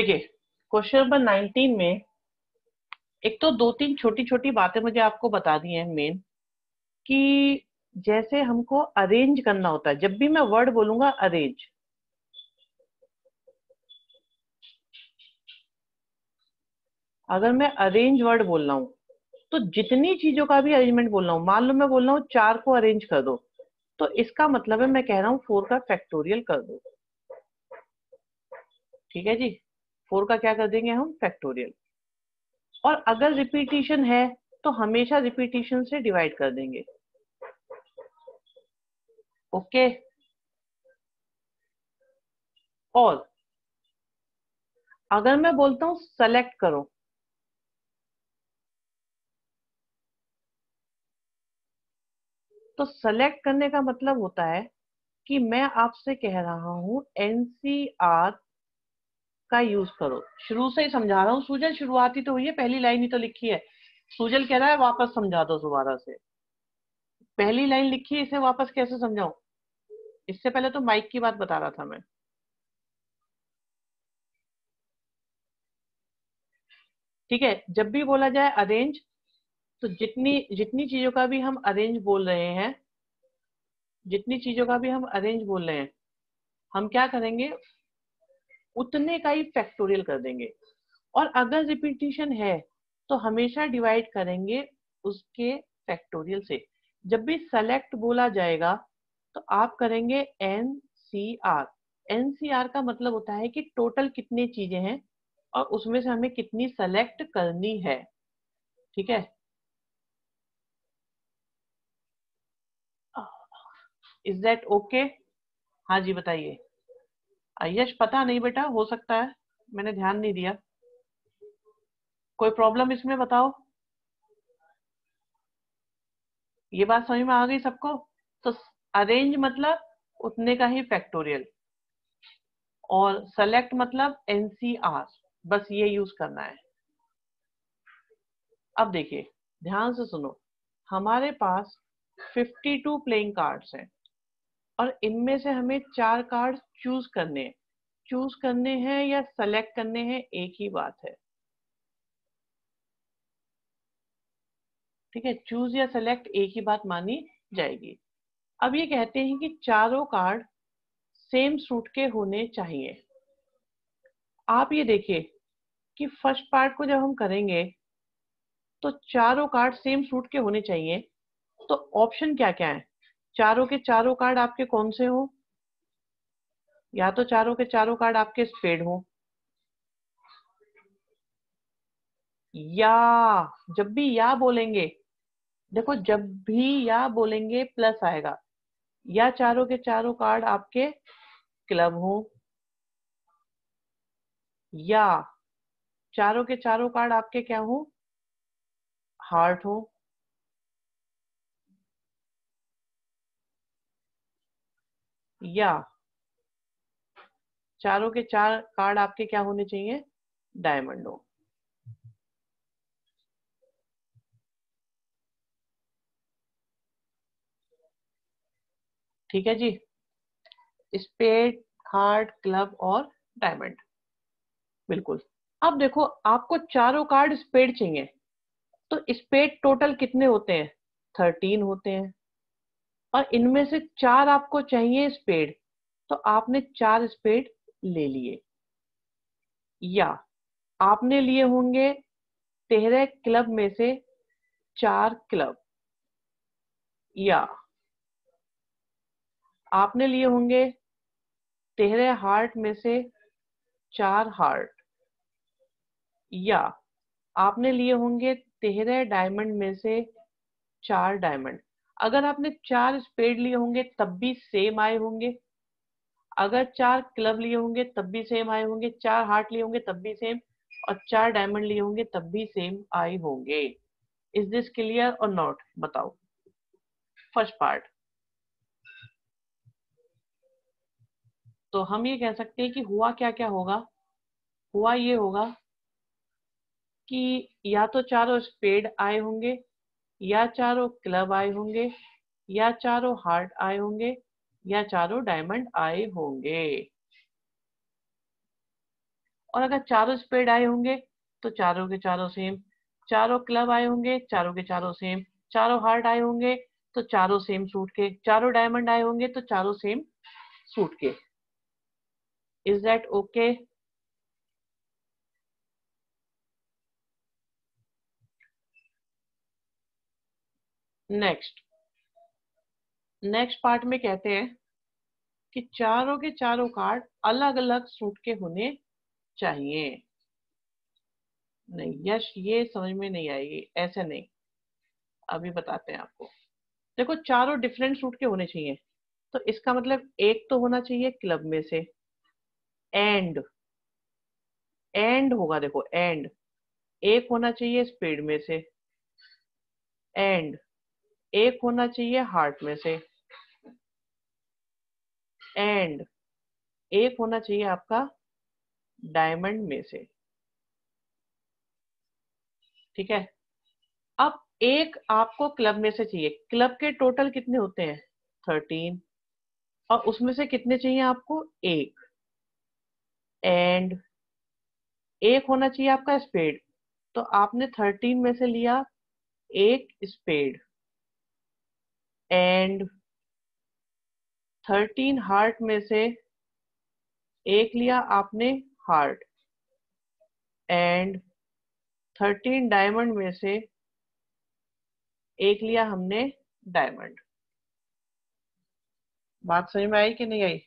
देखिए question number 19 में एक तो दो तीन छोटी छोटी बातें मुझे आपको बता दी हैं मेन कि जैसे हमको अरेंज करना होता है, जब भी मैं वर्ड बोलूँगा अरेंज अगर मैं अरेंज वर्ड बोल रहा हूँ तो जितनी चीज़ों का भी अरेंजमेंट बोल रहा हूँ, मान लो मैं बोल रहा हूँ चार को अरेंज कर दो तो इसका मतलब है मैं कह रहा हूँ फोर का फैक्टोरियल कर दो। ठीक है जी? फोर का क्या कर देंगे हम? फैक्टोरियल और अगर रिपीटिशन है तो हमेशा रिपीटिशन से डिवाइड कर देंगे। ओके और अगर मैं बोलता हूँ सेलेक्ट करो। तो सेलेक्ट करने का मतलब होता है कि मैं आपसे कह रहा हूँ एनसीआर का यूज़ करो। शुरू से ही समझा रहा हूँ। सूजन, शुरुआती तो हुई है, पहली लाइन ही तो लिखी है। सूजल कह रहा है, वापस समझा दो दोबारा से। पहली लाइन लिखी है, इसे वापस कैसे समझाऊं? इससे पहले तो माइक की बात बता रहा था मैं। ठीक है, जब भी बोला जाए अरेंज तो जितनी जितनी चीज़ों का भी हम अरेंज बोल रहे हैं, जितनी चीज़ों का भी हम अरेंज बोल रहे हैं, हम क्या करेंगे? उतने का ही फैक्टोरियल कर देंगे। और अगर रिपीटिशन है तो हमेशा डिवाइड करेंगे उसके फैक्टोरियल से। जब भी सेलेक्ट बोला जाएगा तो आप करेंगे N C R N C R का मतलब होता है कि टोटल कितनी चीज़ें हैं और उसमें से हमें कितनी सेलेक्ट करनी है। ठीक है? इज़ दैट ओके हाँ जी, बताइए। यश पता नहीं बेटा, हो सकता है। मैंने ध्यान नहीं दिया। कोई प्रॉब्लम इसमें बताओ। ये बात समझ में आ गई सबको? तो अरेंज मतलब उतने का ही फैक्टोरियल और सेलेक्ट मतलब एनसीआर बस ये यूज़ करना है। अब देखिए, ध्यान से सुनो। हमारे पास 52 प्लेइंग कार्ड्स हैं। और इनमें से हमें चार कार्ड चूज़ करने हैं। चूज़ करने हैं या सेलेक्ट करने हैं, एक ही बात है। ठीक है? चूज़ या सेलेक्ट एक ही बात मानी जाएगी। अब ये कहते हैं कि चारों कार्ड सेम सूट के होने चाहिए। आप ये देखिए कि फ़र्स्ट पार्ट को जब हम करेंगे तो चारों कार्ड सेम सूट के होने चाहिए। तो ऑप्शन क्या क्या है? चारों के चारों कार्ड आपके कौन से हो? या तो चारों के चारों कार्ड आपके स्पेड हो। या, जब भी या बोलेंगे, देखो जब भी या बोलेंगे प्लस आएगा। या चारों के चारों कार्ड आपके क्लब हो। या, चारों के चारों कार्ड आपके क्या हो? हार्ट हो। या। चारों के चार कार्ड आपके क्या होने चाहिए? डायमंड हो। ठीक है जी? स्पेड हार्ट क्लब और डायमंड बिल्कुल। अब देखो, आपको चारों कार्ड स्पेड चाहिए। तो स्पेड टोटल कितने होते हैं? थर्टीन होते हैं। और इनमें से चार आपको चाहिए स्पेड तो आपने चार स्पेड ले लिए। या आपने लिए होंगे तेरह क्लब में से चार क्लब या आपने लिए होंगे तेरह हार्ट में से चार हार्ट या आपने लिए होंगे तेरह डायमंड में से चार डायमंड अगर आपने चार स्पेड लिए होंगे, तब भी सेम आए होंगे। अगर चार क्लब लिए होंगे, तब भी सेम आए होंगे। चार हार्ट लिए होंगे, तब भी सेम और चार डायमंड लिए होंगे, तब भी सेम आए होंगे। इज़ दिस क्लियर और नॉट बताओ। फ़र्स्ट पार्ट तो हम ये कह सकते हैं कि हुआ क्या क्या होगा? हुआ ये होगा कि या तो चारों स्पेड आए होंगे या चारों क्लब आए होंगे, या चारों हार्ट आए होंगे, या चारों डायमंड आए होंगे। और अगर चारों स्पेड आए होंगे तो चारों के चारों सेम। चारों क्लब आए होंगे, चारों के चारों सेम। चारों हार्ट आए होंगे तो चारों सेम सूट के। चारों डायमंड आए होंगे तो चारों सेम सूट के। Is that okay next next part में कहते हैं कि चारों के चारों कार्ड अलग अलग सूट के होने चाहिए। नहीं, यश, ये समझ में नहीं आएगी, ऐसे नहीं। अभी बताते हैं आपको। देखो, चारों डिफरेंट सूट के होने चाहिए। तो इसका मतलब एक तो होना चाहिए क्लब में से। एंड एंड होगा, देखो एंड एक होना चाहिए स्पीड में से। एंड एक होना चाहिए हार्ट में से। एंड एक होना चाहिए आपका डायमंड में से। ठीक है? अब एक आपको क्लब में से चाहिए। क्लब के टोटल कितने होते हैं? थर्टीन और उसमें से कितने चाहिए आपको? एक। एंड एक होना चाहिए आपका स्पेड तो आपने थर्टीन में से लिया एक स्पेड एंड थर्टीन हार्ट में से एक लिया आपने हार्ट। एंड थर्टीन डायमंड में से एक लिया हमने डायमंड। बात समझ में आई कि नहीं आई?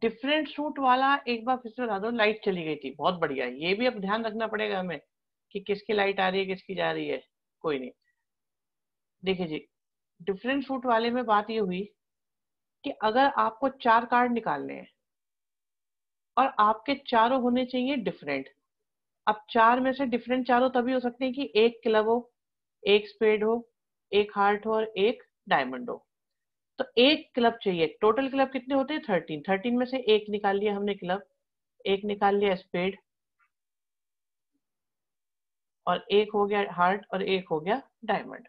डिफरेंट सूट वाला एक बार फिर से बता दो लाइट चली गई थी। बहुत बढ़िया। ये भी अब ध्यान रखना पड़ेगा हमें कि किसकी लाइट आ रही है, किसकी जा रही है। कोई नहीं। देखिए जी डिफरेंट सूट वाले में बात ये हुई कि अगर आपको चार कार्ड निकालने हैं और आपके चारों होने चाहिए डिफरेंट अब चार में से डिफरेंट चारों तभी हो सकते हैं कि एक क्लब हो, एक स्पेड हो, एक हार्ट हो और एक डायमंड हो। तो एक क्लब चाहिए। टोटल क्लब कितने होते हैं? थर्टीन थर्टीन में से एक निकाल लिया हमने क्लब। एक निकाल लिया स्पेड और एक हो गया हार्ट और एक हो गया डायमंड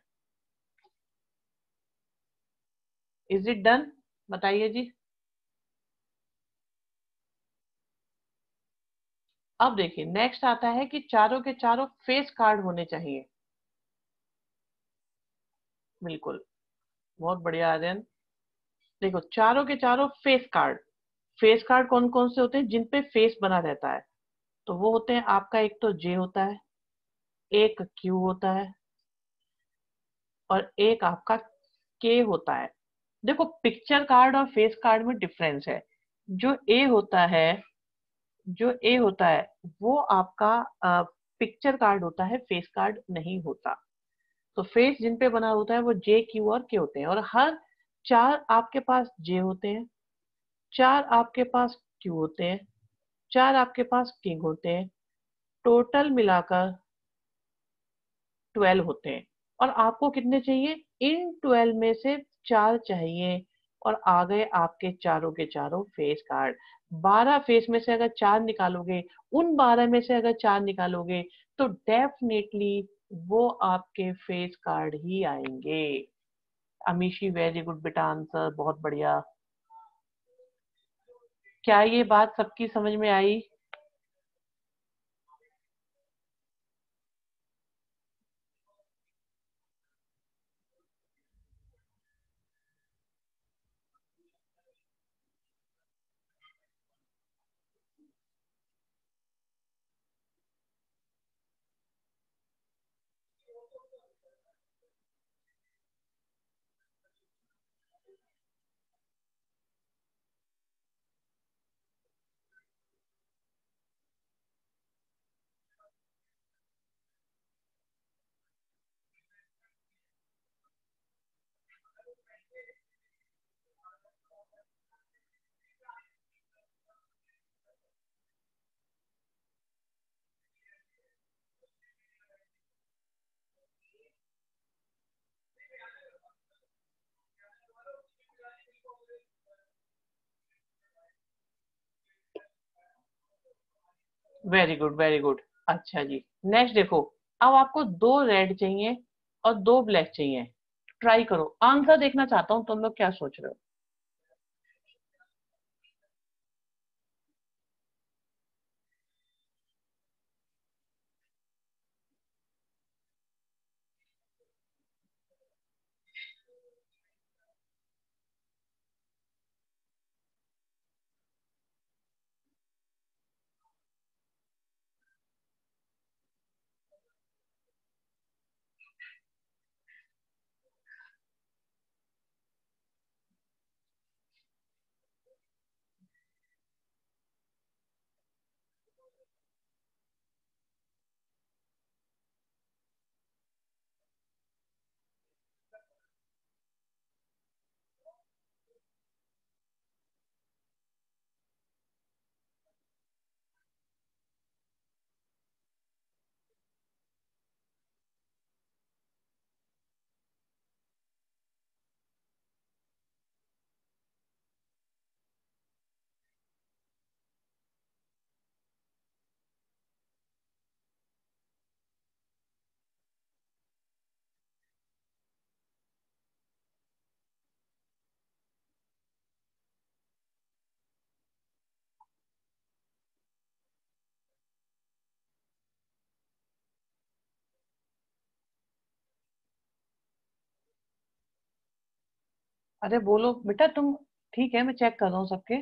इज़ इट डन बताइए जी। अब देखिए नेक्स्ट आता है कि चारों के चारों फेस कार्ड होने चाहिए। बिल्कुल। बहुत बढ़िया, आर्यन। देखो, चारों के चारों फेस कार्ड फेस कार्ड कौन कौन से होते हैं? जिन पे फेस बना रहता है। तो वो होते हैं, आपका एक तो जे होता है, एक क्यू होता है, और एक आपका के होता है। देखो पिक्चर कार्ड और फेस कार्ड में डिफरेंस है। जो ए होता है, जो ए होता है, वो आपका पिक्चर कार्ड होता है फेस कार्ड नहीं होता। तो फेस जिन पे बना होता है, वो जे क्यू और के होते हैं। और हर चार आपके पास जे होते हैं, चार आपके पास क्यू होते हैं, चार आपके पास किंग होते हैं, टोटल मिलाकर ट्वेल्व होते हैं। और आपको कितने चाहिए? इन ट्वेल्व में से चार चाहिए और आ गए आपके चारों के चारों फेस कार्ड। बारह फेस में से अगर चार निकालोगे, उन बारह में से अगर चार निकालोगे तो डेफिनेटली वो आपके फेस कार्ड ही आएँगे। अमीशी वेरी गुड बेटा आंसर बहुत बढ़िया। क्या ये बात सबकी समझ में आई? वेरी गुड वेरी गुड अच्छा जी। नेक्स्ट देखो, अब आपको दो रेड चाहिए और दो ब्लैक चाहिए। ट्राई करो। आंसर देखना चाहता हूँ, तुम लोग क्या सोच रहे हो? अरे बोलो बेटा तुम, ठीक है, मैं चेक कर रहा हूँ सबके।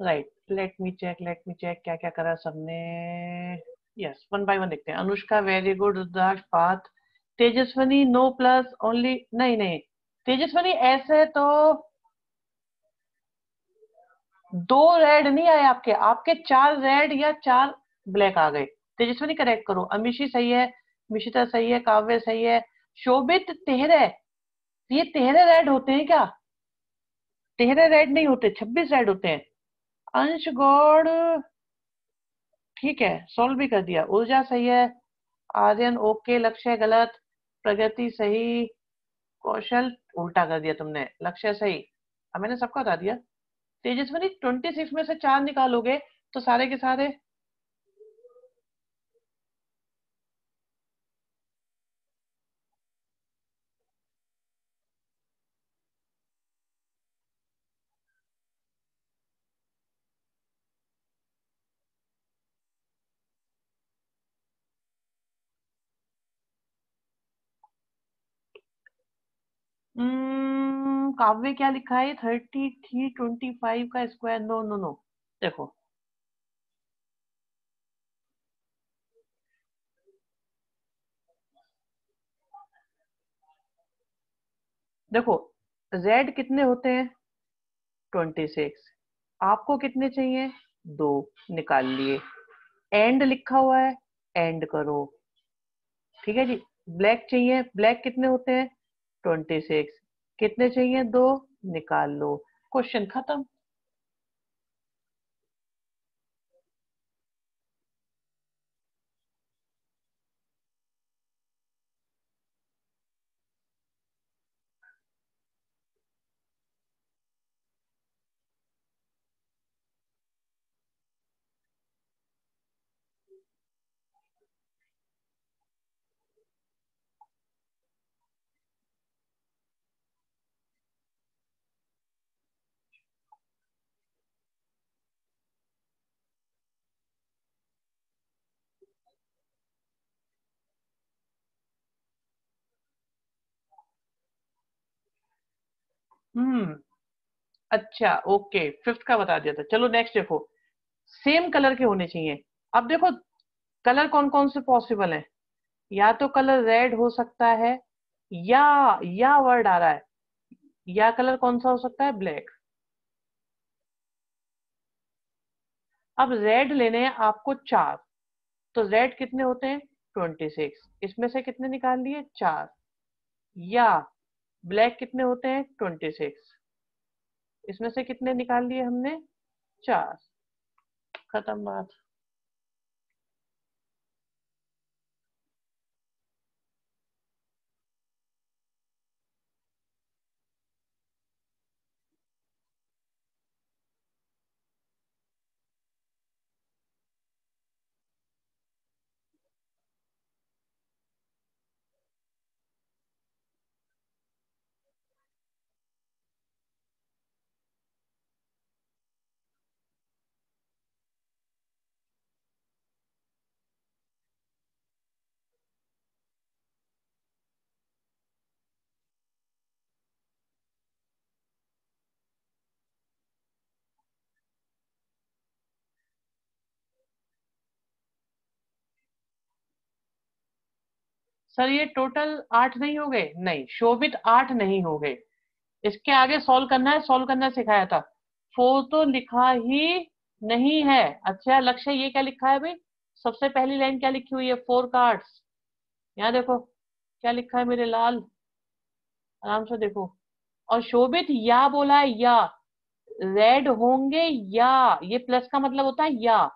Right let me check let me check क्या क्या करा सबने। यस वन बाय वन देखते हैं। Anushka very good Rudraksh Parth Tejaswini no plus only नहीं नहीं। तेजस्वनी, ऐसे तो दो रेड नहीं आए आपके। आपके चार रेड या चार ब्लैक आ गए। तेजस्वनी करेक्ट करो। अमिशी सही है, मिशिता सही है, काव्य सही है। शोभित, तेहरे ये तेरह रेड होते हैं क्या? तेरह रेड नहीं होते, छब्बीस रेड होते हैं। अंश गौड़, ठीक है सॉल्व भी कर दिया। ऊर्जा सही है, आर्यन ओके लक्ष्य गलत, प्रगति सही, कौशल उल्टा कर दिया तुमने, लक्ष्य सही। अब मैंने सबका बता दिया। तेजस्वनी ट्वेंटी सिक्स में से चार निकालोगे तो सारे के सारे काव्य क्या लिखा है? थर्टी थ्री ट्वेंटी फाइव का स्क्वायर। No no no. देखो। देखो, z कितने होते हैं? ट्वेंटी सिक्स आपको कितने चाहिए? दो। निकाल लिए। एंड लिखा हुआ है। एंड करो। ठीक है जी? ब्लैक चाहिए। ब्लैक कितने होते हैं? Twenty six. कितने चाहिए? दो। निकाल लो। क्वेश्चन खत्म। हम्म। अच्छा ओके फिफ्थ का बता दिया था। चलो नेक्स्ट देखो। सेम कलर के होने चाहिए। अब देखो कलर कौन कौन से पॉसिबल है? या तो कलर रेड हो सकता है, या या वर्ड आ रहा है। या कलर कौन सा हो सकता है? ब्लैक अब रेड लेने हैं आपको चार। तो रेड कितने होते हैं? ट्वेंटी सिक्स इसमें से कितने निकाल लिए? चार। या ब्लैक कितने होते हैं? Twenty six. इसमें से कितने निकाल लिए हमने? चार। खत्म बात। सर, ये टोटल आठ नहीं हो गए? नहीं, शोभित आठ नहीं हो गए। इसके आगे सॉल्व करना है सॉल्व करना सिखाया था। फोर तो लिखा ही नहीं है। अच्छा लक्ष्य ये क्या लिखा है भाई? सबसे पहली लाइन क्या लिखी हुई है? फोर कार्ड्स यहाँ देखो, क्या लिखा है मेरे लाल? आराम से देखो। और शोभित या बोला है या। रेड होंगे या। ये प्लस का मतलब होता है या।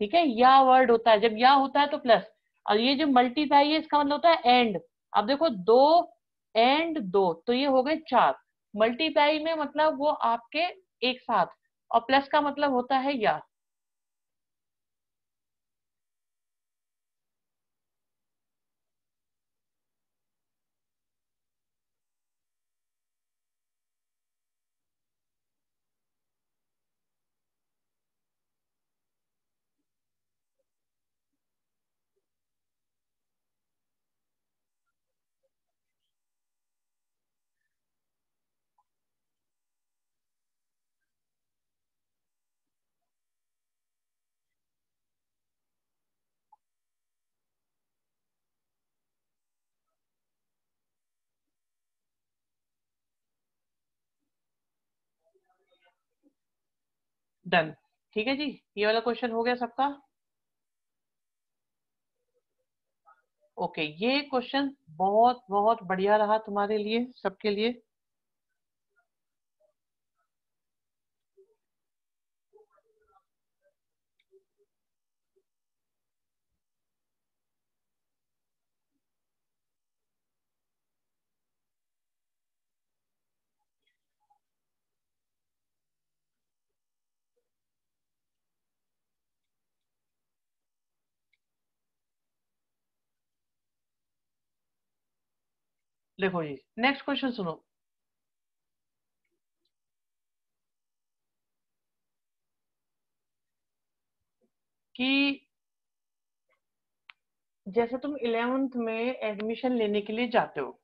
ठीक है? या वर्ड होता है। जब या होता है तो प्लस और ये जो मल्टीप्लाई है, इसका मतलब होता है एंड अब देखो, दो एंड दो तो ये हो गए चार. मल्टीप्लाई में मतलब वो आपके एक साथ. और प्लस का मतलब होता है या. डन ठीक है जी? ये वाला क्वेश्चन हो गया सबका? ओके ये क्वेश्चन बहुत बहुत बढ़िया रहा तुम्हारे लिए, सबके लिए। देखो जी नेक्स्ट क्वेश्चन सुनो। कि जैसे तुम इलेवेंथ में एडमिशन लेने के लिए जाते हो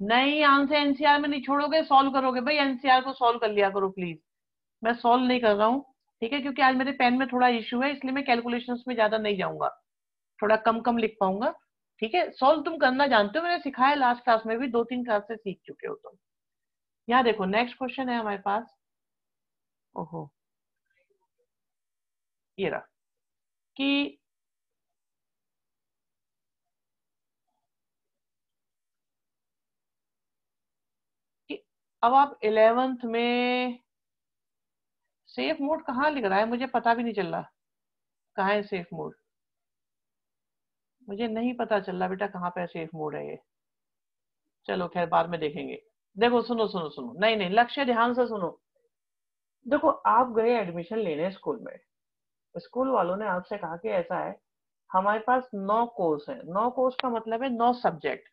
नहीं आंसर एनसीआर में नहीं छोड़ोगे सॉल्व करोगे। भाई एनसीआर को सॉल्व कर लिया करो प्लीज़ मैं सॉल्व नहीं कर रहा हूँ, ठीक है? क्योंकि आज मेरे पेन में थोड़ा इश्यू है, इसलिए मैं कैलकुलेशंस में ज़्यादा नहीं जाऊँगा। थोड़ा कम कम लिख पाऊँगा। ठीक है? सॉल्व तुम करना जानते हो, मैंने सिखाया लास्ट क्लास में भी दो तीन क्लास से सीख चुके हो तुम। यहाँ देखो नेक्स्ट क्वेश्चन है हमारे पास। ओहो। ये रहा। कि अब आप इलेवेंथ में सेफ़ मोड कहाँ लिख रहा है? मुझे पता भी नहीं चल रहा। कहाँ है सेफ़ मोड मुझे नहीं पता चल रहा बेटा कहाँ पे सेफ़ मोड है ये। चलो खैर, बाद में देखेंगे। देखो, सुनो सुनो सुनो। नहीं नहीं, लक्ष्य ध्यान से सुनो। देखो, आप गए एडमिशन लेने स्कूल में। स्कूल वालों ने आपसे कहा कि ऐसा है, हमारे पास नौ कोर्स है। नौ कोर्स का मतलब है नौ सब्जेक्ट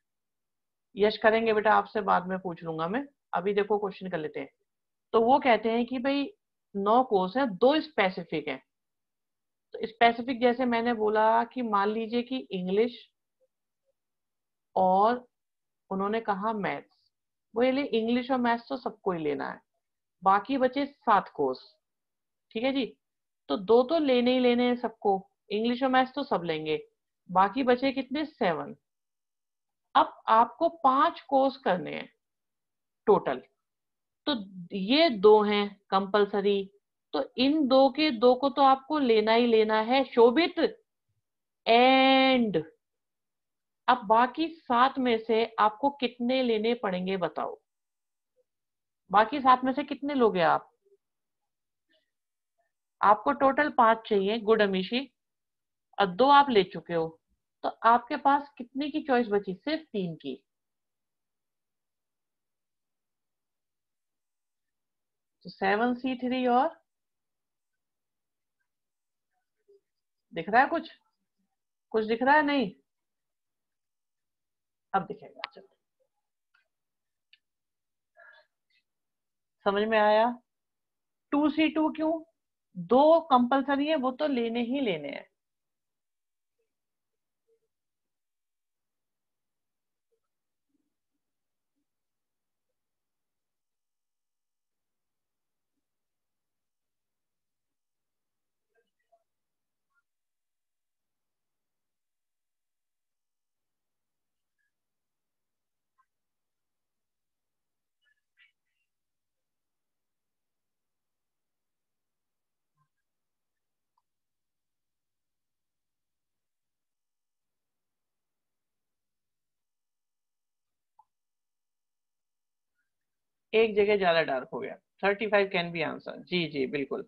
यश करेंगे बेटा, आपसे बाद में पूछ लूँगा मैं। अभी देखो क्वेश्चन कर लेते हैं। तो वो कहते हैं कि भाई, नौ कोर्स है, दो स्पेसिफिक है। स्पेसिफिक जैसे मैंने बोला कि मान लीजिए कि इंग्लिश और उन्होंने कहा मैथ्स ये इंग्लिश और मैथ्स तो सबको ही लेना है। बाकी बचे सात कोर्स ठीक है जी? तो दो तो लेने ही लेने हैं सबको। इंग्लिश और मैथ्स तो सब लेंगे। बाकी बचे कितने? सेवन अब आपको पाँच कोर्स करने हैं टोटल तो ये दो हैं कंपलसरी तो इन दो के दो को तो आपको लेना ही लेना है, शोभित एंड अब बाकी सात में से आपको कितने लेने पड़ेंगे बताओ? बाकी सात में से कितने लोगे आप? आपको टोटल पाँच चाहिए, गुड अमीशी। और दो आप ले चुके हो तो आपके पास कितने की चॉइस बची? सिर्फ़ तीन की। तो सेवन सी थ्री और दिख रहा है कुछ? कुछ दिख रहा है? नहीं। अब दिखेगा, चलो। समझ में आया? टू सी टू क्यों? दो कंपलसरी है, वो तो लेने ही लेने हैं। एक जगह ज़्यादा डार्क हो गया। Thirty five can be answer जी जी, बिल्कुल।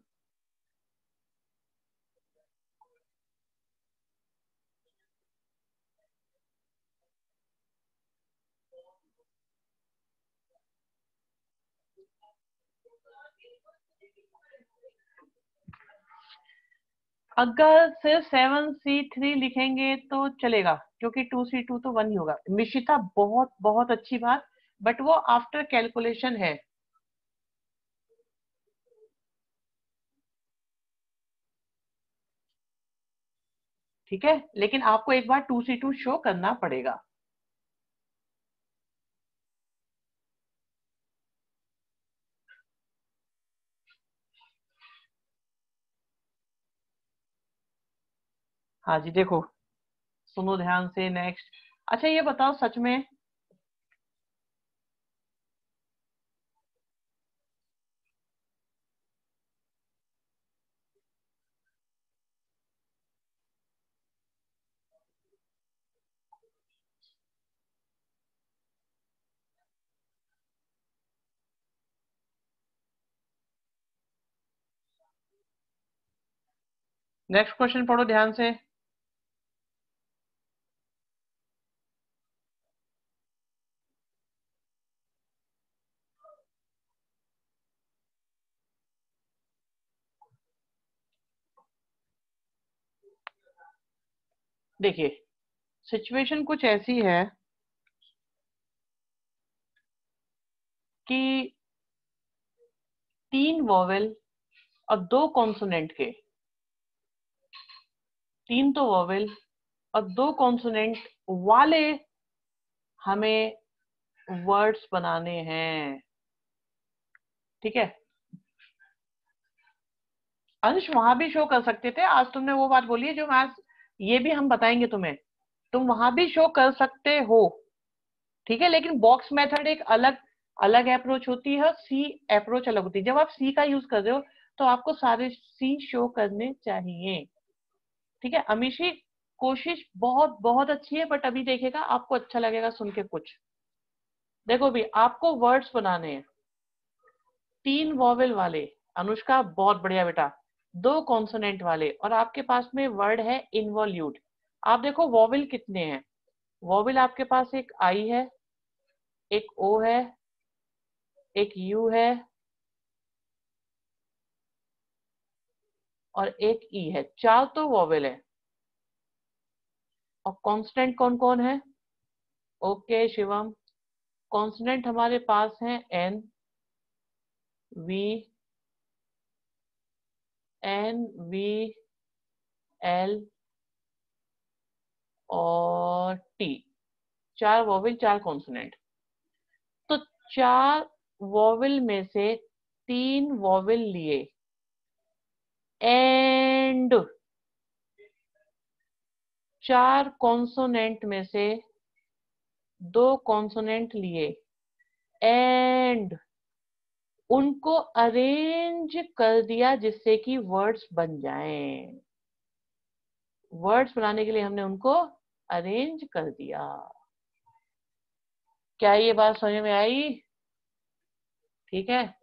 अगर सिर्फ़ सेवन सी थ्री लिखेंगे तो चलेगा, क्योंकि टू सी टू तो वन ही होगा। मिशिता बहुत बहुत अच्छी बात। बट वो आफ्टर कैलकुलेशन है। ठीक है? लेकिन आपको एक बार टू सी टू शो करना पड़ेगा। हाँ जी, देखो। सुनो ध्यान से नेक्स्ट अच्छा ये बताओ सच में नेक्स्ट क्वेश्चन पढ़ो ध्यान से। देखिए सिचुएशन कुछ ऐसी है कि तीन वॉवेल और दो कॉन्सोनेंट के तीन तो वॉवेल और दो कॉन्सोनेंट वाले हमें वर्ड्स बनाने हैं। ठीक है? अंश वहाँ भी शो कर सकते थे। आज तुमने वो बात बोली है जो मैं ये भी हम बताएँगे तुम्हें। तुम वहाँ भी शो कर सकते हो। ठीक है? लेकिन बॉक्स मेथड एक अलग अलग अप्रोच होती है सी अप्रोच अलग होती है। जब आप सी का यूज़ कर रहे हो तो आपको सारे सी शो करने चाहिए। ठीक है? अमीशी कोशिश बहुत बहुत अच्छी है बट अभी देखेगा आपको अच्छा लगेगा सुन के कुछ। देखो भी, आपको वर्ड्स बनाने हैं। तीन वॉवेल वाले, अनुष्का, बहुत बढ़िया बेटा। दो कॉन्सोनेंट वाले, और आपके पास में वर्ड है इनवॉल्यूट आप देखो वॉविल कितने हैं। वॉविल आपके पास एक आई है, एक ओ है, एक यू है और एक ई है। चार तो वॉवेल है। और कॉन्स्टेंट कौन कौन है? ओके शिवम। कॉन्स्टेंट हमारे पास है N V N V L और टी चार वॉविल चार कॉन्सोनेंट तो चार वॉविल में से तीन वॉविल लिए। एंड चार कॉन्सोनेंट में से दो कॉन्सोनेंट लिए। एंड उनको अरेंज कर दिया जिससे कि वर्ड्स बन जाएँ। वर्ड्स बनाने के लिए हमने उनको अरेंज कर दिया। क्या ये बात समझ में आई? ठीक है?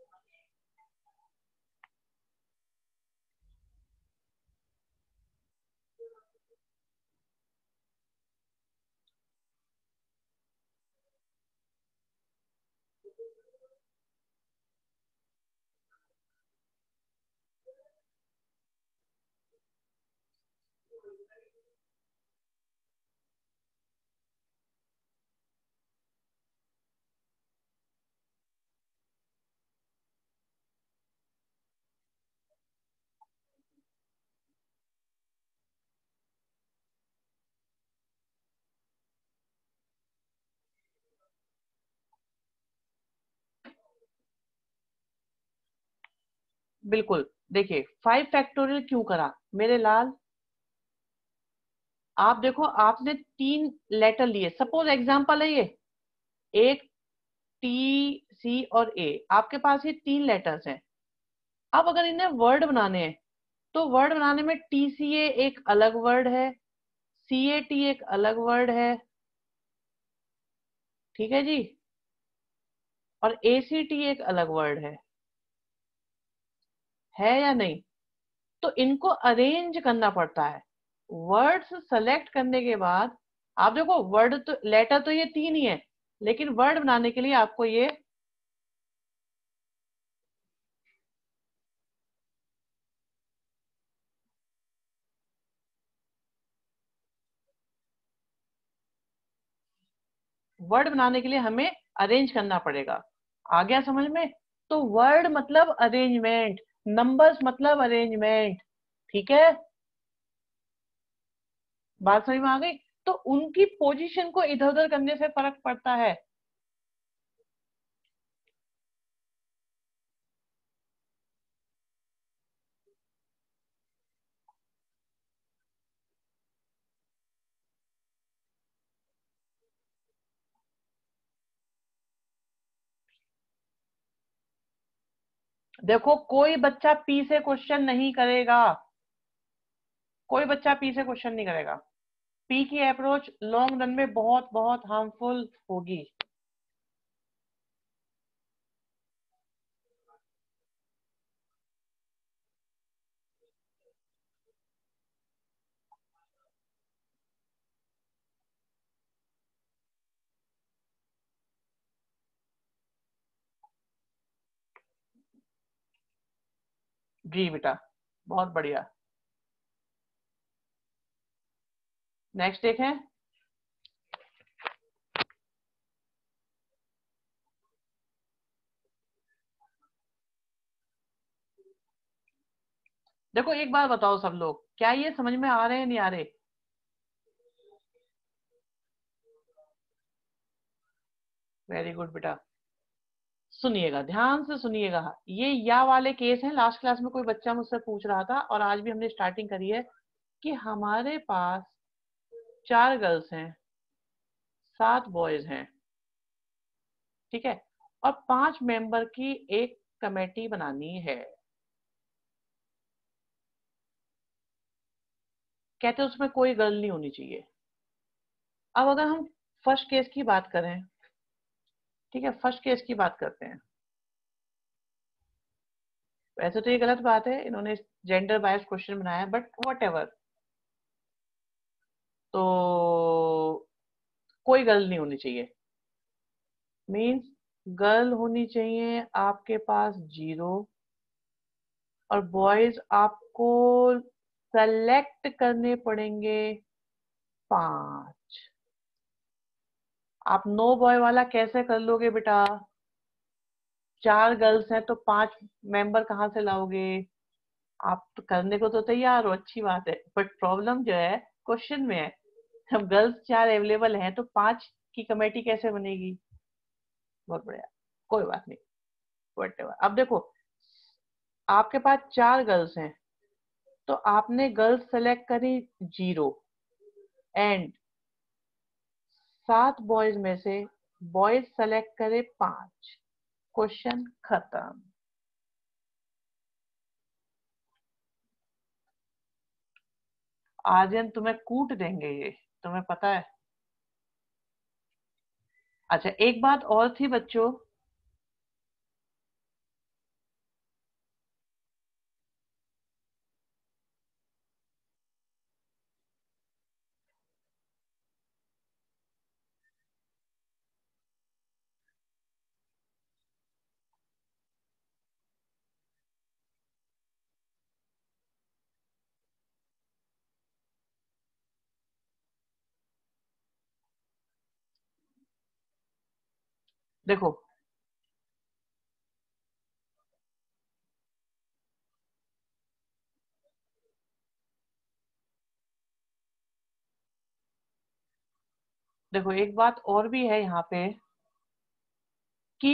बिल्कुल, देखिए फाइव फैक्टोरियल क्यों करा? मेरे लाल, आप देखो, आपने तीन लेटर लिए। सपोज़ एग्जांपल है ये। एक टी सी और ए आपके पास ये तीन लेटर्स हैं। अब अगर इन्हें वर्ड बनाने हैं तो वर्ड बनाने में टी सी ए एक अलग वर्ड है सी ए टी एक अलग वर्ड है। ठीक है जी? और ए सी टी एक अलग वर्ड है। है या नहीं? तो इनको अरेंज करना पड़ता है। वर्ड्स सेलेक्ट करने के बाद, आप देखो वर्ड तो लेटर तो ये तीन ही है, लेकिन वर्ड बनाने के लिए आपको ये वर्ड बनाने के लिए हमें अरेंज करना पड़ेगा। आ गया समझ में? तो वर्ड मतलब अरेंजमेंट नंबर्स मतलब अरेंजमेंट ठीक है? बात समझ में आ गई? तो उनकी पोजीशन को इधर उधर करने से फ़र्क पड़ता है। देखो, कोई बच्चा पी से क्वेश्चन नहीं करेगा। कोई बच्चा पी से क्वेश्चन नहीं करेगा। पी की अप्रोच लॉन्ग रन में बहुत बहुत हार्मफुल होगी। जी बेटा, बहुत बढ़िया। नेक्स्ट देखें। देखो, एक बार बताओ सब लोग, क्या ये समझ में आ रहे हैं नहीं आ रहे? वेरी गुड बेटा। सुनिएगा, ध्यान से सुनिएगा। ये या वाले केस हैं, लास्ट क्लास में कोई बच्चा मुझसे पूछ रहा था और आज भी हमने स्टार्टिंग करी है कि हमारे पास चार गर्ल्स हैं, सात बॉयज़ हैं, ठीक है? और पाँच मेंबर की एक कमेटी बनानी है। कहते उसमें कोई गर्ल नहीं होनी चाहिए। अब अगर हम फ़र्स्ट केस की बात करें ठीक है, फ़र्स्ट केस की बात करते हैं। वैसे तो ये गलत बात है, इन्होंने जेंडर बायस क्वेश्चन बनाया बट वट एवर तो कोई गर्ल नहीं होनी चाहिए। मीन्स गर्ल होनी चाहिए आपके पास ज़ीरो और बॉयज़ आपको सेलेक्ट करने पड़ेंगे पाँच। आप नो बॉय वाला कैसे कर लोगे बेटा? चार गर्ल्स हैं तो पाँच मेंबर कहाँ से लाओगे? आप तो करने को तो तैयार हो, अच्छी बात है। बट प्रॉब्लम जो है क्वेश्चन में है। अब गर्ल्स चार अवेलेबल हैं तो पाँच की कमेटी कैसे बनेगी? बहुत बढ़िया। कोई बात नहीं। वट अब देखो, आपके पास चार गर्ल्स हैं। तो आपने गर्ल्स सेलेक्ट करी ज़ीरो एंड सात बॉयज़ में से बॉयज़ सेलेक्ट करे पाँच। क्वेश्चन खत्म। आर्यन, तुम्हें कूट देंगे ये। तुम्हें पता है? अच्छा एक बात और थी बच्चों। देखो। देखो, एक बात और भी है यहाँ पे कि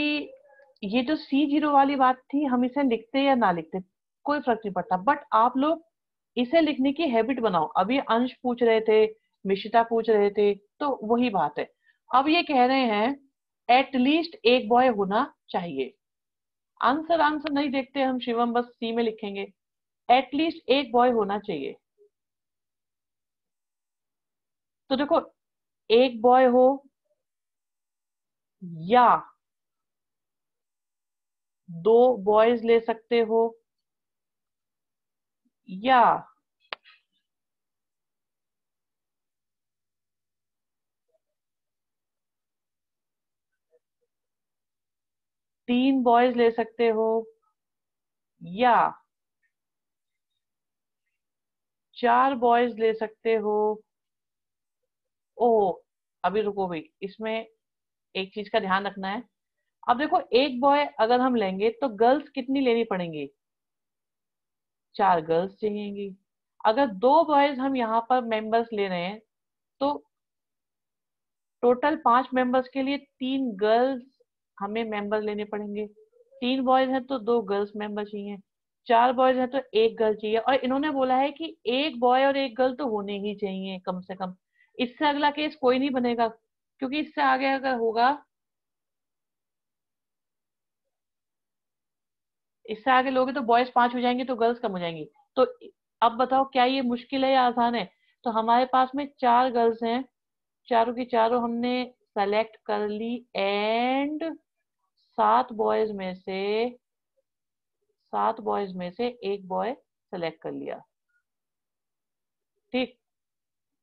ये जो सी ज़ीरो वाली बात थी, हम इसे लिखते या ना लिखते, कोई फ़र्क नहीं पड़ता। बट आप लोग इसे लिखने की हैबिट बनाओ। अभी अंश पूछ रहे थे मिशिता पूछ रहे थे तो वही बात है। अब ये कह रहे हैं एटलीस्ट एक बॉय होना चाहिए। आंसर आंसर नहीं देखते हम, शिवम, बस सी में लिखेंगे। एटलीस्ट एक बॉय होना चाहिए। तो देखो, एक बॉय हो या दो बॉयज़ ले सकते हो या तीन बॉयज़ ले सकते हो, या चार बॉयज़ ले सकते हो। ओ, अभी रुको भाई, इसमें एक चीज़ का ध्यान रखना है। अब देखो, एक बॉय अगर हम लेंगे तो गर्ल्स कितनी लेनी पड़ेंगी? चार गर्ल्स चाहिएगी। अगर दो बॉयज़ हम यहाँ पर मेंबर्स ले रहे हैं तो टोटल पाँच मेंबर्स के लिए तीन गर्ल्स हमें मेंबर लेने पड़ेंगे। तीन बॉयज़ हैं तो दो गर्ल्स मेंबर चाहिए। चार बॉयज़ हैं तो एक गर्ल चाहिए। और इन्होंने बोला है कि एक बॉय और एक गर्ल तो होने ही चाहिए कम से कम। इससे अगला केस कोई नहीं बनेगा, क्योंकि इससे आगे अगर होगा, इससे आगे लोगे तो बॉयज़ पाँच हो जाएँगे तो गर्ल्स कम हो जाएँगी। तो अब बताओ, क्या ये मुश्किल है या आसान है? तो हमारे पास में चार गर्ल्स हैं। चारों की चारों हमने सेलेक्ट कर ली एंड सात बॉयज़ में से, सात बॉयज़ में से एक बॉय सेलेक्ट कर लिया। ठीक?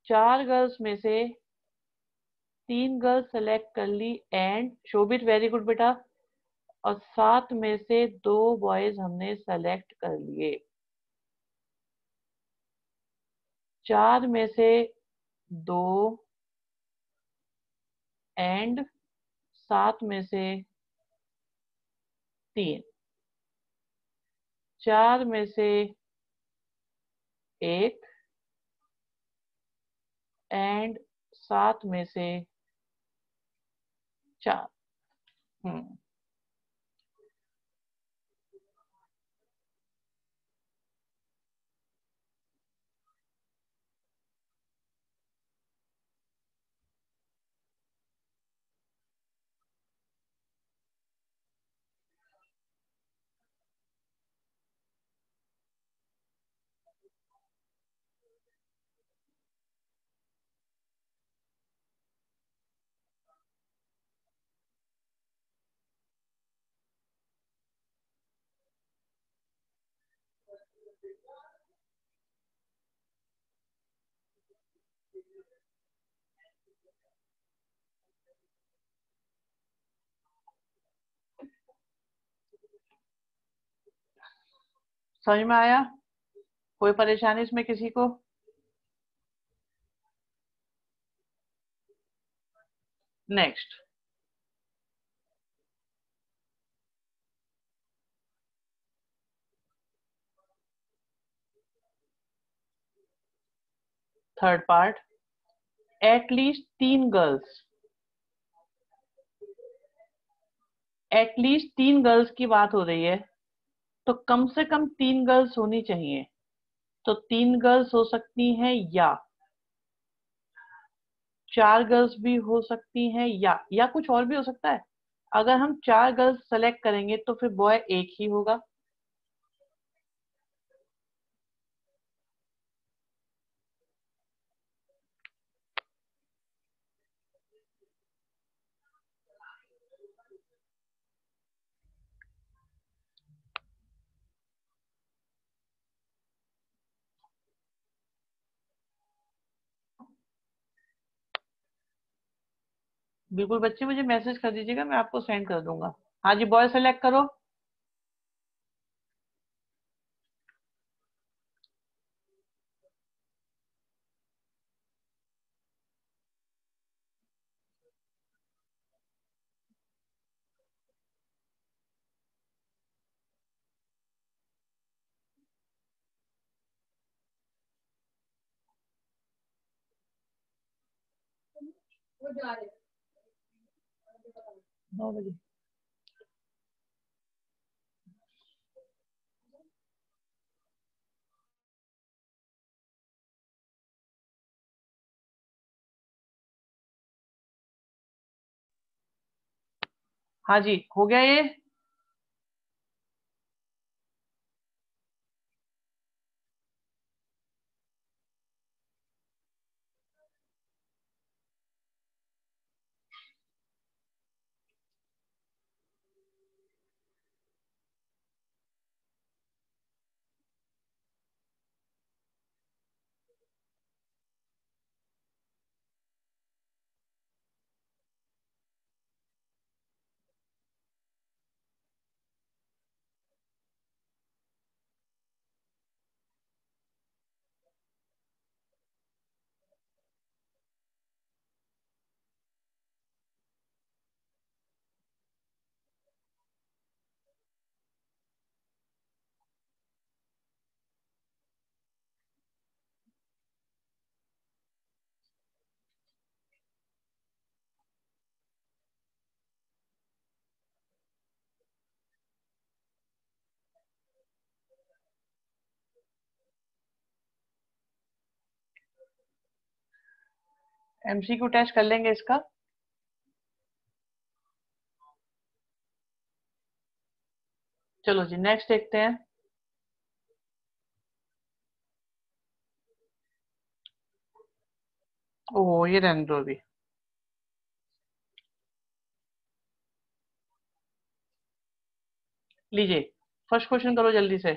चार गर्ल्स में से तीन गर्ल्स सेलेक्ट कर ली एंड शोभित वेरी गुड बेटा। और सात में से दो बॉयज़ हमने सेलेक्ट कर लिए। चार में से दो एंड सात में से तीन। चार में से एक एंड सात में से चार। हम्म। समझ में आया? कोई परेशानी इसमें किसी को? Next third part at least तीन गर्ल्स एटलीस्ट तीन गर्ल्स की बात हो रही है तो कम से कम तीन गर्ल्स होनी चाहिए। तो तीन गर्ल्स हो सकती हैं या। चार गर्ल्स भी हो सकती हैं या। या कुछ और भी हो सकता है। अगर हम चार गर्ल्स सेलेक्ट करेंगे तो फिर बॉय एक ही होगा। बिल्कुल बच्चे, मुझे मैसेज कर दीजिएगा, मैं आपको सेंड कर दूँगा। हाँ जी, बॉय सेलेक्ट करो। नौ बजे। हाँ जी हो गया ये? एमसीक्यू टेस्ट कर लेंगे इसका। चलो जी नेक्स्ट देखते हैं। ओ ये रहने दो अभी लीजिए फ़र्स्ट क्वेश्चन करो जल्दी से।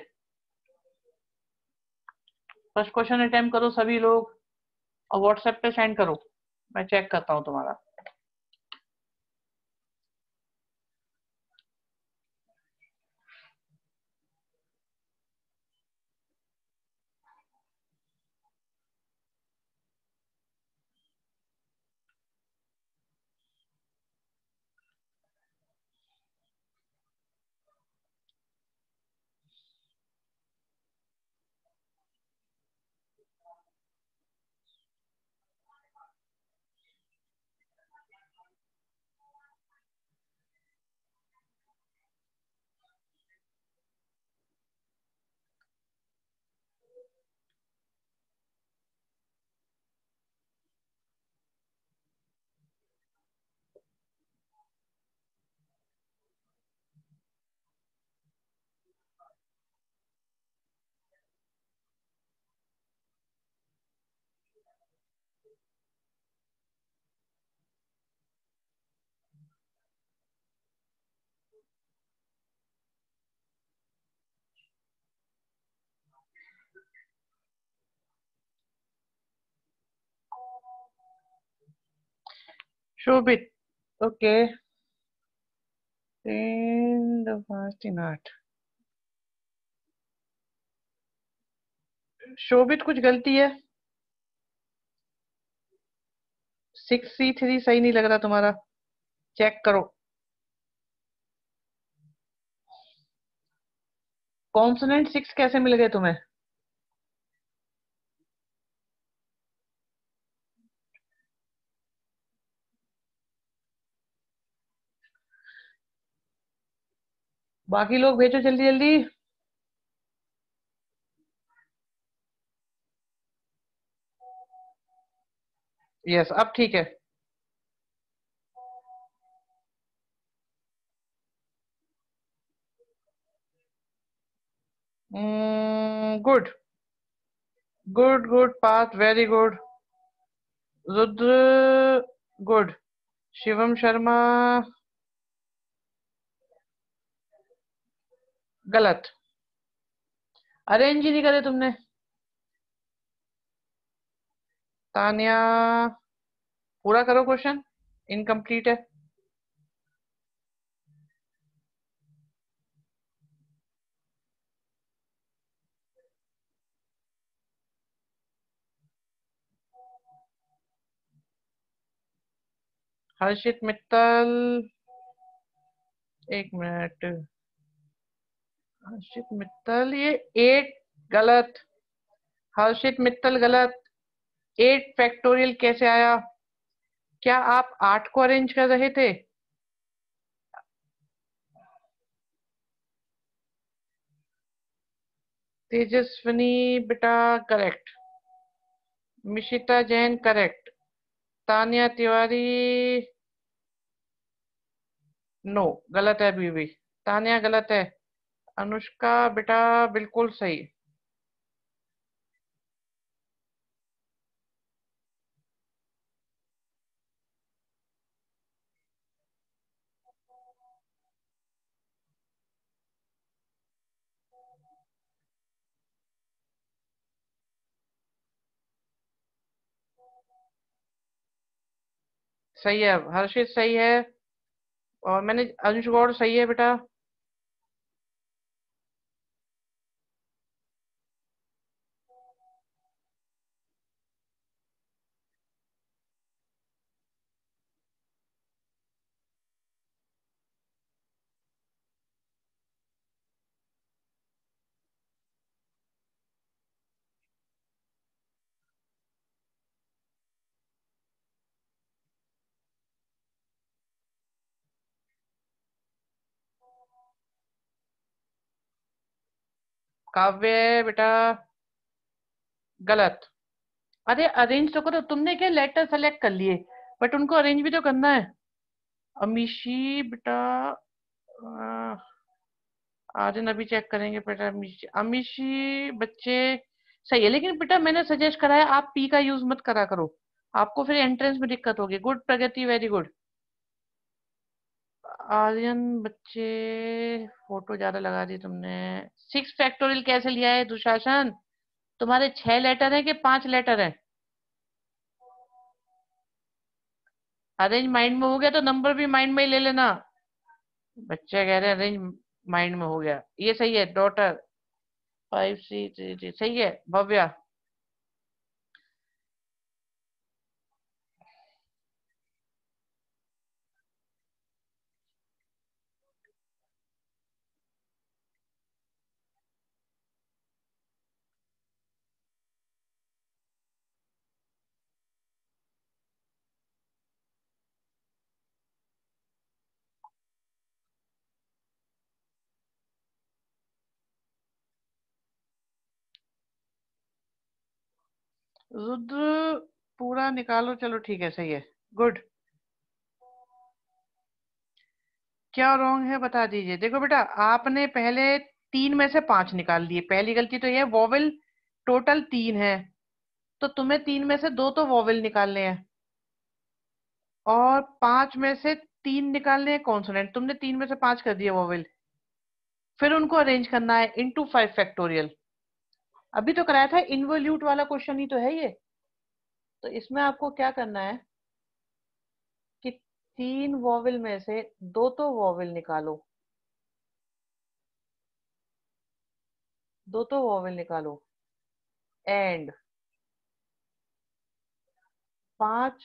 फ़र्स्ट क्वेश्चन अटेम्प्ट करो सभी लोग। और व्हाट्सएप पे सेंड करो। मैं चेक करता हूँ तुम्हारा। Shobit. Okay. In the art. Shobhit कुछ गलती है सिक्स सी थ्री सही नहीं लग रहा तुम्हारा चेक करो कॉन्सोनेंट सिक्स कैसे मिल गए तुम्हें बाकी लोग भेजो जल्दी जल्दी। यस अब ठीक है। Good good good Parth very good Rudra good Shivam Sharma गलत। अरेंज ही नहीं करे तुमने। तानिया, पूरा करो क्वेश्चन इनकम्प्लीट है। हर्षित मित्तल, एक मिनट। हर्षित मित्तल, ये एट गलत। हर्षित मित्तल गलत। एट फैक्टोरियल कैसे आया? क्या आप आठ को अरेंज कर रहे थे? तेजस्वनी बेटा correct Mishita Jain correct Tania Tiwari no गलत है भी। तानिया गलत है। अनुष्का, बेटा, बिल्कुल सही। सही है, हर्षित सही है। और मैंने अंश गौड़ सही है, बेटा? काव्य बेटा। गलत। अरे अरेंज तो करो, तुमने क्या लेटर सेलेक्ट कर लिए? बट उनको अरेंज भी तो करना है। अमीशी बेटा आज अभी चेक करेंगे बेटा अमीशी। अमीशी बच्चे, सही है, लेकिन बेटा मैंने सजेस्ट करा है, आप पी का यूज़ मत करा करो। आपको फिर एंट्रेंस में दिक्कत होगी। Good Pragati very good Aryan बच्चे फ़ोटो ज़्यादा लगा दी तुमने। सिक्स फैक्टोरियल कैसे लिया है दुशासन? तुम्हारे छह लेटर है कि पाँच लेटर है? अरेंज माइंड में हो गया तो नंबर भी माइंड में ही ले लेना। बच्चे कह रहे हैं अरेंज माइंड में हो गया। ये सही है डॉटर फाइव सी थ्री थ्री सही है, भव्या। रुद्र पूरा निकालो, चलो ठीक है, सही है। गुड क्या रॉन्ग है बता दीजिए। देखो बेटा, आपने पहले तीन में से पाँच निकाल लिए पहली गलती तो ये वॉवल टोटल तीन है। तो तुम्हें तीन में से दो तो वॉवल निकालने हैं। और पाँच में से तीन निकालने हैं कॉन्सोनेंट तुमने तीन में से पाँच कर दिए वॉवल। फिर उनको अरेंज करना है इनटू फाइव फैक्टोरियल अभी तो कराया था इनवोल्यूट वाला क्वेश्चन ही तो है ये। तो इसमें आपको क्या करना है कि तीन वॉवल में से दो तो वॉवल निकालो। दो तो वॉवल निकालो। एंड पाँच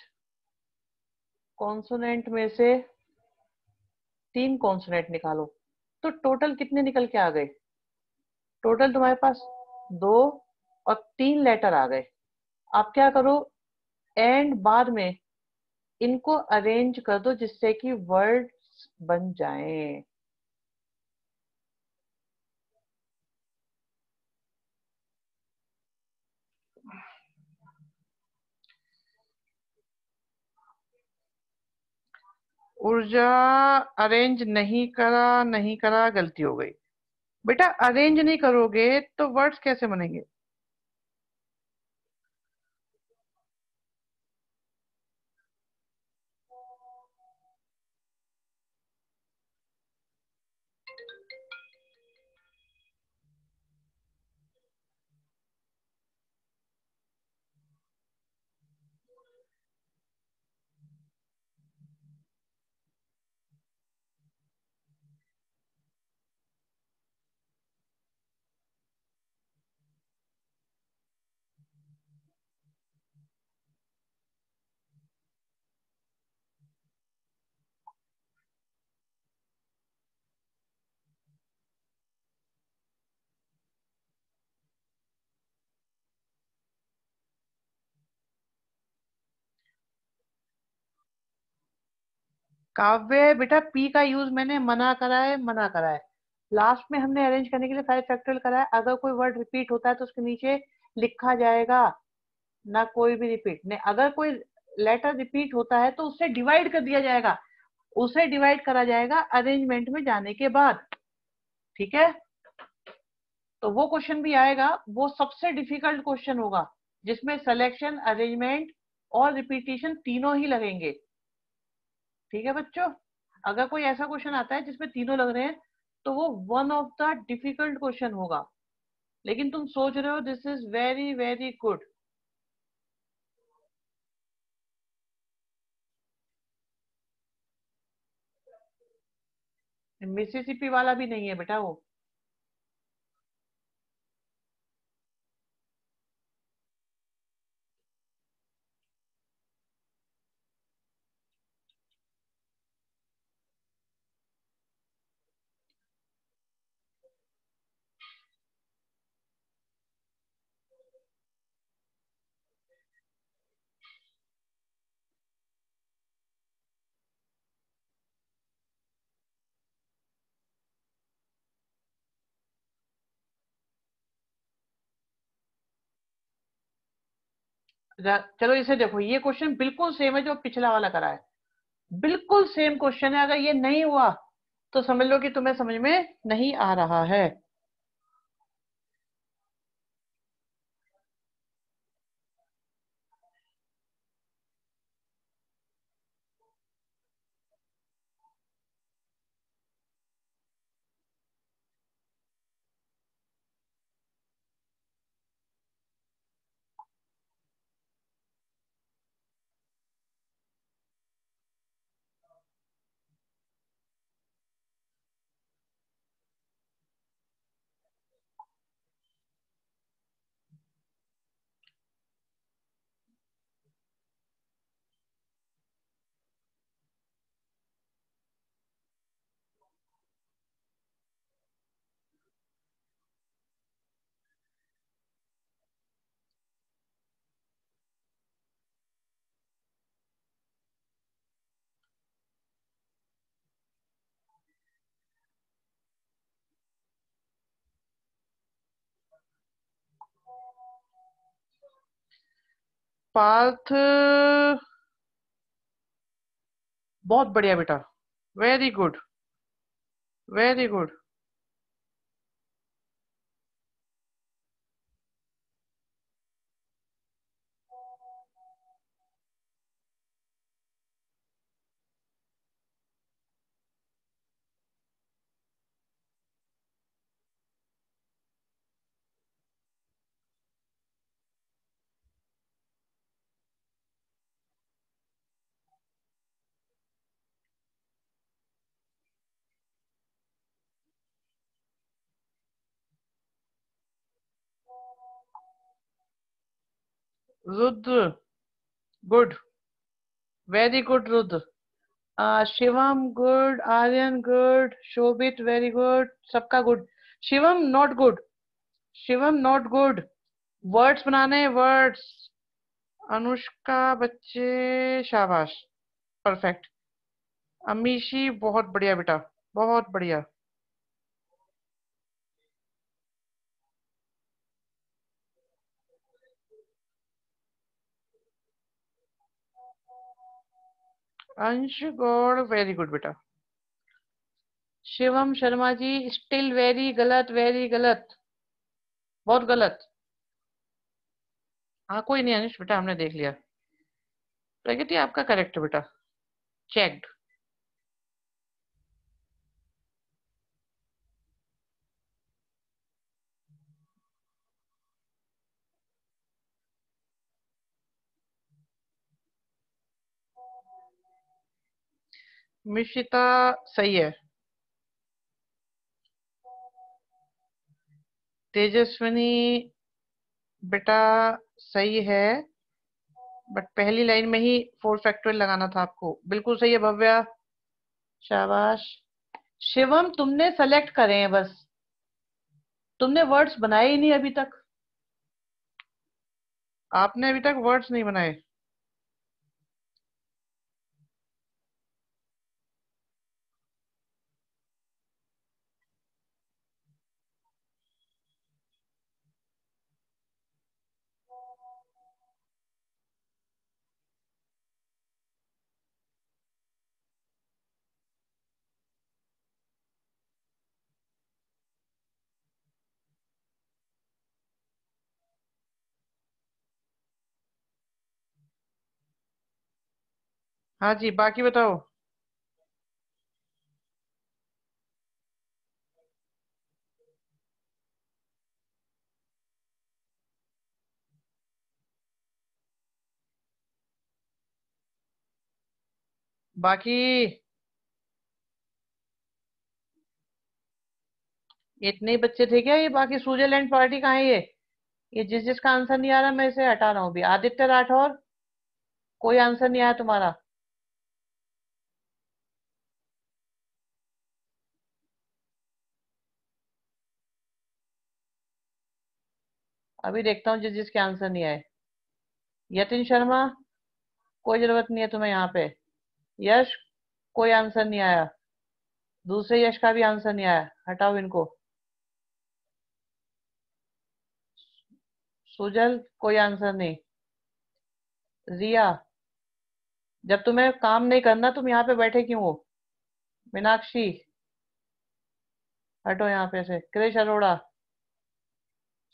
कॉन्सोनेंट में से तीन कॉन्सोनेंट निकालो। तो टोटल कितने निकल के आ गए? टोटल तुम्हारे पास दो और तीन लेटर आ गए। आप क्या करो? एंड बाद में इनको अरेंज कर दो जिससे कि वर्ड्स बन जाएँ। ऊर्जा अरेंज नहीं करा नहीं करा, गलती हो गई। बेटा अरेंज नहीं करोगे तो वर्ड्स कैसे बनेंगे? काव्य बेटा, पी का यूज़ मैंने मना करा है, मना करा है। लास्ट में हमने अरेंज करने के लिए फाइव फैक्टोरियल करा है। अगर कोई वर्ड रिपीट होता है तो उसके नीचे लिखा जाएगा, ना कोई भी रिपीट नहीं, अगर कोई लेटर रिपीट होता है तो उससे डिवाइड कर दिया जाएगा। उसे डिवाइड करा जाएगा अरेंजमेंट में जाने के बाद। ठीक है? तो वो क्वेश्चन भी आएगा, वो सबसे डिफ़िकल्ट क्वेश्चन होगा, जिसमें सिलेक्शन अरेंजमेंट और रिपीटेशन तीनों ही लगेंगे। ठीक है बच्चों? अगर कोई ऐसा क्वेश्चन आता है जिसमें तीनों लग रहे हैं तो वो one of the difficult question होगा। लेकिन तुम सोच रहे हो this is very very good Mississippi वाला भी नहीं है बेटा वो। चलो इसे देखो, ये क्वेश्चन बिल्कुल सेम है जो पिछला वाला करा है। बिल्कुल सेम क्वेश्चन है, अगर ये नहीं हुआ तो समझ लो कि तुम्हें समझ में नहीं आ रहा है। पार्थ। बहुत बढ़िया बेटा। Very good very good Rudra, good very good Rudra. Shivam good, Aryan good, Shobhit very good सबका good Shivam not good Shivam not good words बनाने वर्ड्स अनुष्का बच्चे, शाबाश। परफेक्ट अमीशी, बहुत बढ़िया बेटा, बहुत बढ़िया। अंश गौड़ वेरी गुड बेटा शिवम शर्मा जी स्टिल वेरी गलत वेरी गलत बहुत गलत। हाँ कोई नहीं अंश बेटा, हमने देख लिया। प्रगति, आपका करेक्ट बेटा। चेक्ड मिशिता सही है। तेजस्विनी बेटा सही है बट पहली लाइन में ही फोर फैक्टोरियल लगाना था आपको। बिल्कुल सही है, भव्या। शाबाश। शिवम, तुमने सेलेक्ट करे हैं बस। तुमने वर्ड्स बनाए ही नहीं अभी तक। आपने अभी तक वर्ड्स नहीं बनाए। हाँ जी, बाकी बताओ। बाकी इतने बच्चे थे क्या ये? बाकी स्विट्जरलैंड पार्टी कहाँ है ये? ये जिस जिसका आंसर नहीं आ रहा, मैं इसे हटा रहा हूँ अभी। आदित्य राठौर? कोई आंसर नहीं आया तुम्हारा। अभी देखता हूँ जिस जिसके आंसर नहीं आए। यतिन शर्मा, कोई ज़रूरत नहीं है तुम्हें यहाँ पे। यश, कोई आंसर नहीं आया। दूसरे यश का भी आंसर नहीं आया। हटाओ इनको। सुजल, कोई आंसर नहीं। रिया, जब तुम्हें काम नहीं करना, तुम यहाँ पे बैठे क्यों हो? मीनाक्षी, हटो यहाँ पे से। क्रिश अरोड़ा,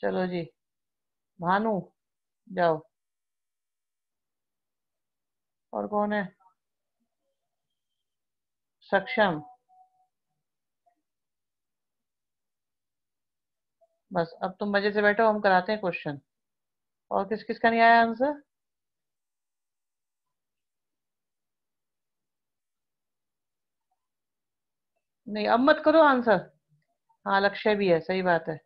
चलो जी। भानु, जाओ। और कौन है? सक्षम। बस, अब तुम मज़े से बैठो, हम कराते हैं क्वेश्चन और किस किस का नहीं आया आंसर नहीं, अब मत करो आंसर हाँ लक्ष्य भी है, सही बात है।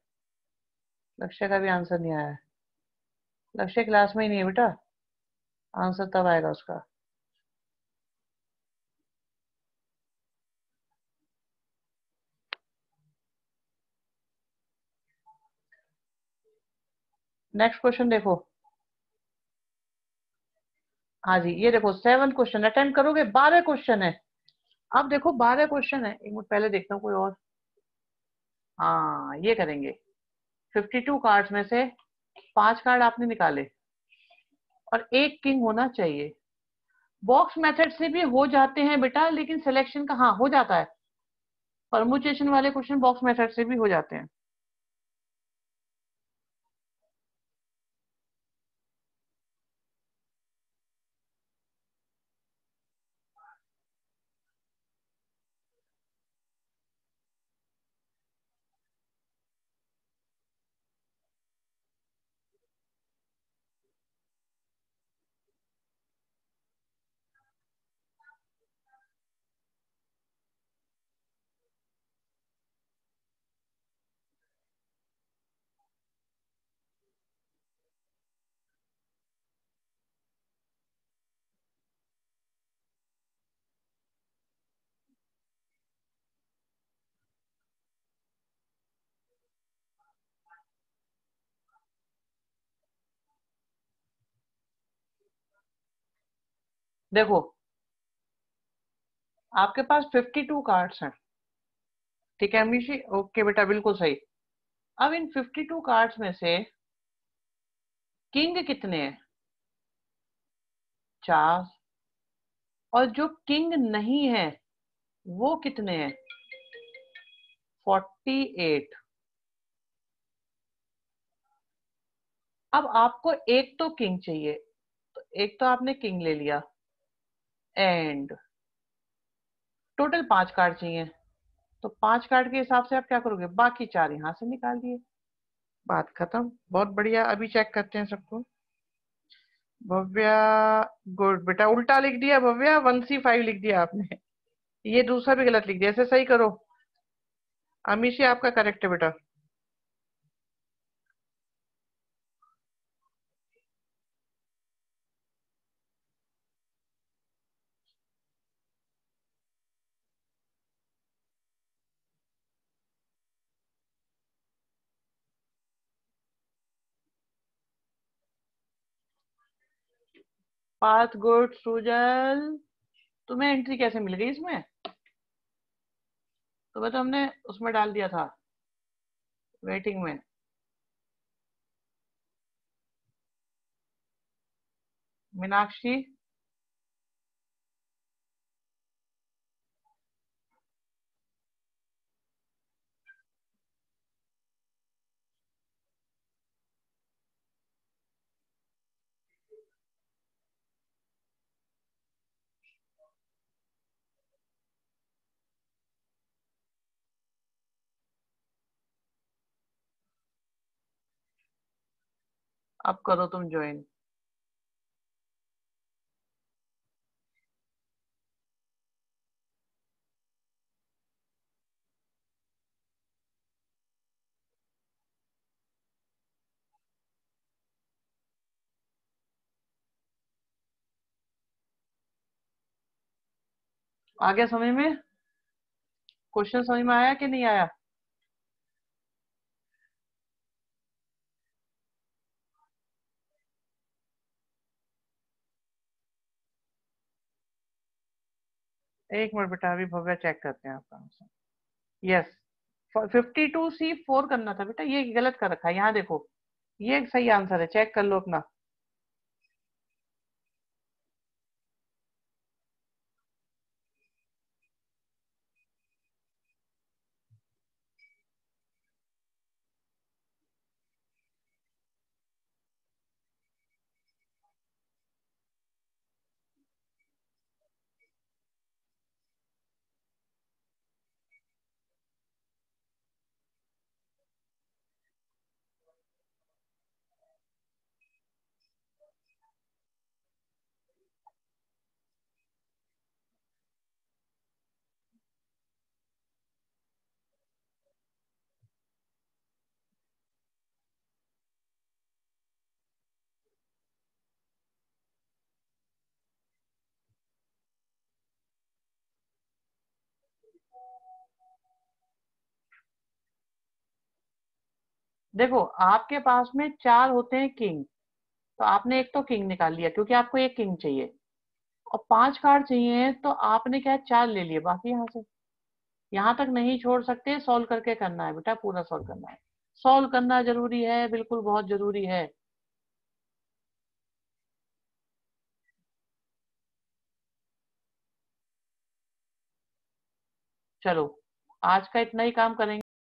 लक्ष्य का भी आंसर नहीं आया है। लक्ष्य क्लास में ही नहीं है बेटा। आंसर तब आएगा उसका। नेक्स्ट क्वेश्चन देखो। हाँ जी, ये देखो सेवन क्वेश्चन अटेंड करोगे? बारह क्वेश्चन है। अब देखो, बारह क्वेश्चन है। एक मिनट, पहले देखता हूँ कोई और। हाँ ये करेंगे। फिफ्टी टू कार्ड में से पाँच कार्ड आपने निकाले। और एक किंग होना चाहिए। बॉक्स मेथड से भी हो जाते हैं बेटा, लेकिन सिलेक्शन का हाँ हो जाता है। परमुचेशन वाले क्वेश्चन बॉक्स मेथड से भी हो जाते हैं। देखो, आपके पास 52 कार्ड्स हैं। ठीक है, अमीशी? ओके बेटा, बिल्कुल सही। अब इन 52 कार्ड्स में से किंग कितने हैं? चार। और जो किंग नहीं है, वो कितने हैं? 48 अब आपको एक तो किंग चाहिए। तो एक तो आपने किंग ले लिया। एंड टोटल पाँच कार्ड चाहिए। तो पाँच कार्ड के हिसाब से आप क्या करोगे? बाकी चार यहाँ से निकाल दिए। बात खत्म। बहुत बढ़िया। अभी चेक करते हैं सबको। भव्या गुड बेटा उल्टा लिख दिया भव्या। वन सी फाइव लिख दिया आपने। ये दूसरा भी गलत लिख दिया। ऐसे सही करो। अमीशी आपका करेक्ट है बेटा। पाथ गुड सुजल। तुम्हें एंट्री कैसे मिल गई इसमें? तुम्हें तो हमने उसमें डाल दिया था। वेटिंग में। मीनाक्षी? अब करो तुम ज्वाइन आ गया समझ में? क्वेश्चन समझ में आया कि नहीं आया? एक मिनट बेटा, अभी भव्य चेक करते हैं आपका answer yes fifty two C four करना था बेटा, ये गलत कर रखा है, यहाँ देखो, ये सही आंसर है चेक कर लो अपना। देखो, आपके पास में चार होते हैं किंग। तो आपने एक तो किंग निकाल लिया, क्योंकि आपको एक किंग चाहिए। और पाँच कार्ड चाहिए तो आपने क्या चार ले लिए, बाकी यहाँ से। यहाँ तक नहीं छोड़ सकते सॉल्व करके करना है, बेटा, पूरा सॉल्व करना है। सॉल्व करना ज़रूरी है, बिल्कुल बहुत ज़रूरी है। चलो, आज का इतना ही काम करेंगे।